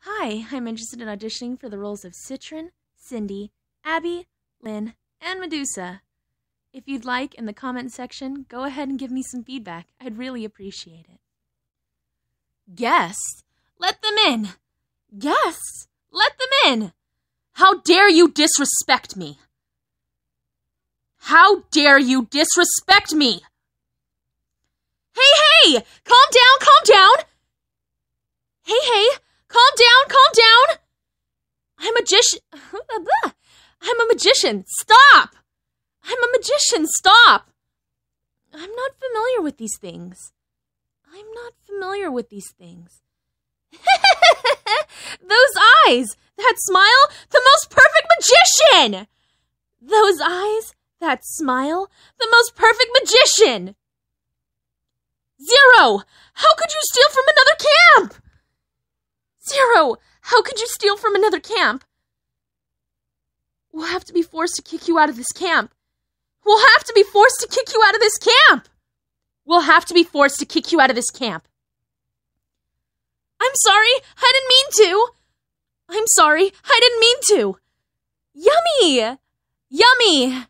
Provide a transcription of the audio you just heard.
Hi, I'm interested in auditioning for the roles of Citron, Cindy, Abby, Lynn, and Medusa. If you'd like, in the comment section, go ahead and give me some feedback. I'd really appreciate it. Guests? Let them in! Guests? Let them in! How dare you disrespect me! How dare you disrespect me! Hey, hey! Calm down, calm down! Hey, hey! Calm down, calm down! I'm a magician. I'm a magician. Stop! I'm a magician. Stop! I'm not familiar with these things. I'm not familiar with these things. Those eyes! That smile! The most perfect magician! Those eyes! That smile! The most perfect magician! Zero! How could you steal from another camp? Zero! How could you steal from another camp? We'll have to be forced to kick you out of this camp. We'll have to be forced to kick you out of this camp. We'll have to be forced to kick you out of this camp. I'm sorry. I didn't mean to. I'm sorry. I didn't mean to. Yummy. Yummy.